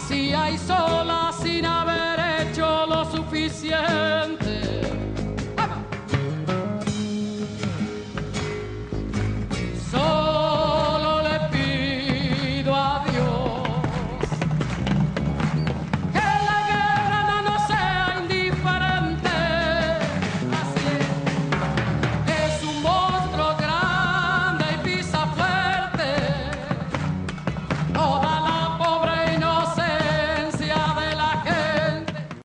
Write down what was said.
vacía y sola sin haber hecho lo suficiente.